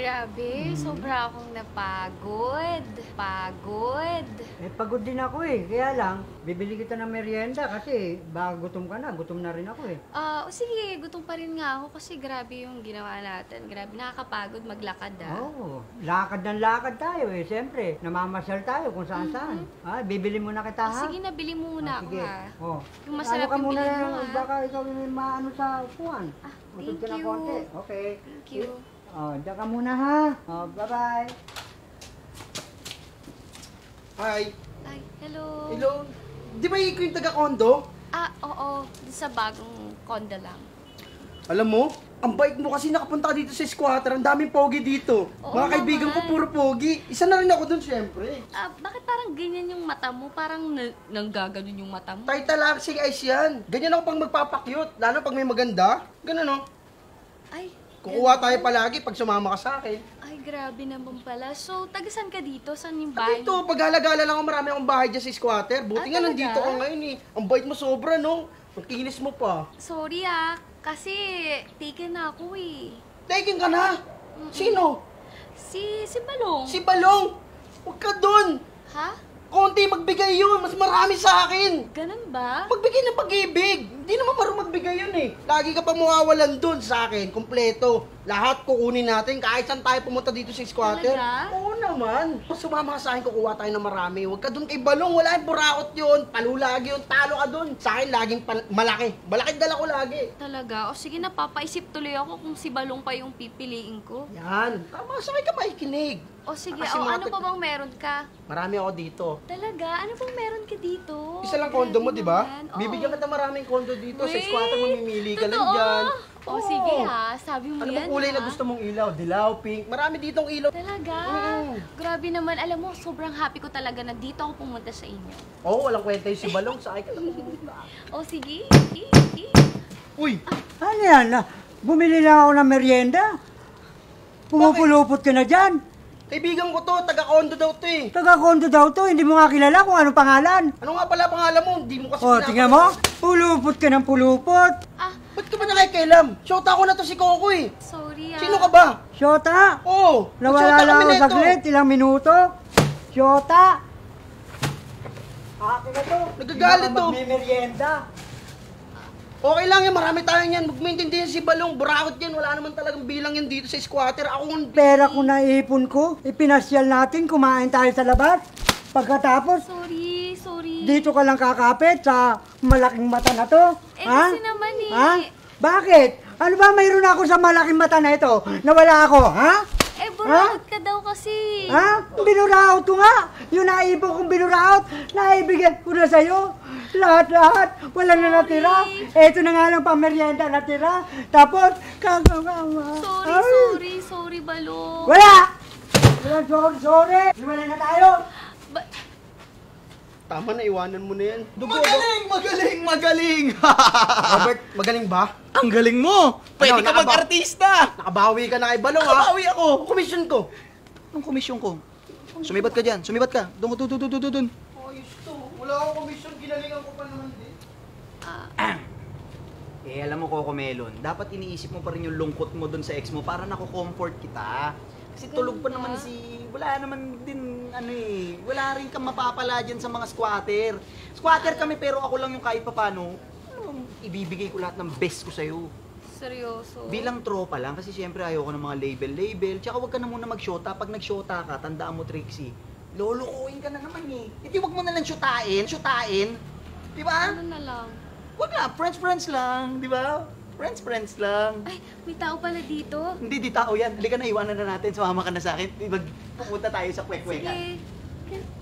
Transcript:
Grabe, sobra akong napagod. Pagod. Eh, pagod din ako eh. Kaya lang, bibili kita ng merienda kasi baka gutom ka na. Gutom na rin ako eh. Ah, o sige, gutom pa rin nga ako kasi grabe yung ginawa natin. Grabe, nakakapagod maglakad ah. Oo. lakad ng lakad tayo eh. Siyempre, namamasyal tayo kung saan saan. Ah, bibili mo na kita Ah, ha? sige, nabili mo muna Ah, ako ha. Oh. Yung masarap ano ka yung muna, bilhin mo, ha? Baka ikaw yung maano sa upuan. Ah, Matod thank ka ng you. konti. Okay. Thank you. Oh, diyan ka muna ha. Oh, bye-bye. Hi. Ay, hello. Hello. Di ba ikaw yung taga-condo? Ah, oo. Sa bagong condo lang. Alam mo, ang bait mo kasi nakapunta ka dito sa squatter. Ang daming pogi dito. Oo Mga kaibigan ko naman. puro pogi. Isa na rin ako dun, syempre. Ah, bakit parang ganyan yung mata mo? Parang na- nanggaganon yung mata mo? Tay talaxing eyes yan. Ganyan ako pag magpapakyut. Lalo pag may maganda. Ganun, no? Ay, Kukuha tayo palagi pag sumama ka sa akin. ay, grabe naman pala. So, taga-san ka dito? Saan yung At bahay? dito, pag-alagala lang ako marami akong bahay dyan sa squatter. Ah, Buti nga talaga? nandito ako ngayon eh. Ang bait mo sobra, no? Ang kinis mo pa. Sorry ah, kasi taken na ako eh. Taking ka na. Sino? Si, si Balong. Si Balong. Huwag ka dun. Ha? Konti magbigay yun. Mas marami sa akin. Ganun ba? Magbigay ng pag-ibig. Hindi naman marunong magbigay yun eh. Lagi ka pa mawawalan dun sa akin. Kompleto. Lahat kukunin natin kahit saan tayo pumunta dito sa squatter. Talaga? Oo naman. Sumama ka sa akin, kukuha tayo ng marami. Huwag ka dun kay Balong. Wala yung burakot yun. Palulagi yun. Talo ka dun. Sa akin, laging pal- malaki. Malaki dala ko lagi. Talaga? O sige, napapaisip tuloy ako kung si Balong pa yung pipiliin ko. Yan. Tama, sa akin ka maikinig. O sige, Kasi o ano pa bang meron ka? Marami ako dito. Talaga? Ano bang meron ka dito? Isa lang kondo mo, di ba? Oo. Bibigyan kita maraming kondo dito. Sa Wait, squatter, mamimili ka lang dyan. O sige ha, sabi mo Ano yan bang kulay na ha? gusto mong ilaw? Dilaw, pink. Marami ditong ilaw. Talaga? Oo. Grabe naman. Alam mo, sobrang happy ko talaga na dito ako pumunta sa inyo. Oo, oh, walang kwenta yung si Balong. Sa akin ka lang pumunta. O sige. Uy! Ano yan? Ah, Bumili lang ako ng merienda. Pumupulupot ka na dyan. Kaibigan ko to, taga-condo daw to eh. Taga-condo daw to, hindi mo nga kilala kung anong pangalan. Ano nga pala pangalan mo? Hindi mo kasi Oh, tingnan mo. Pulupot ka ng pulupot. Ah, Ba't ka ba nakikialam? Shota ko na to si Coco eh. sorry ah. Sino ka ba? Shota. Oo. Nawala magshota lang ako nito. saglit, ilang minuto. Shota. Akin na to. Nagagalit Hindi to. ako Magmimerienda. Okay lang yan, marami tayo yan. Huwag mo intindihan si Balong. Burakot yan. Wala naman talagang bilang yan dito sa squatter. Ako ang... Pera ko na ipon ko. Ipinasyal natin, kumain tayo sa labas. Pagkatapos, Sorry, sorry. dito ka lang kakapit sa malaking mata na to. Eh, kasi naman eh. Ha? Bakit? Ano ba mayroon ako sa malaking mata na ito? Nawala ako, ha? Burakot ka daw kasi. Ha? Binuraot ko nga. Yung naipon kong binuraot, naibigay ko na sa'yo. Lahat-lahat. Wala na natira. Ito na nga lang pamerienda natira. Tapos, kagagawa. Sorry, Ay, sorry, sorry, Balong. Wala! Wala, sorry, sorry. Iwalay na tayo. Tama na, iwanan mo na yan. Dugo, Magaling, magaling, magaling! Robert, magaling ba? Ang galing mo! Pwede Ano, ka mag-artista! Nakabawi ka na kay Balong ha? Nakabawi ako! Commission ko. Anong komisyon ko? Sumibat ka dyan, sumibat ka. Doon, doon, doon, doon, doon. Ayos to. Wala akong commission. Ginalingan ko pa naman din. Eh, alam mo, Coco Melon, dapat iniisip mo pa rin yung lungkot mo doon sa ex mo para nako-comfort kita. Kasi tulog pa naman si... Wala naman din, ano eh, wala rin kang mapapala dyan sa mga squatter. Squatter kami pero ako lang yung kahit papano, ano, ibibigay ko lahat ng best ko sa'yo. Seryoso. Bilang tropa lang, kasi siyempre ayoko ng mga label-label. Tsaka wag ka na muna mag-shota. Pag nag-shota ka, tandaan mo, Trixie, lolokohin ka na naman eh. Hindi wag mo na lang shotain, shotain. Di ba? Ano na lang? Wag na, friends-friends lang, di ba? Friends-friends lang. Ay, may tao pala dito. Hindi, di tao yan. Halika na, iwanan na natin. Sumama ka na sa akin. Pupunta tayo sa kwek-kwekan. Sige.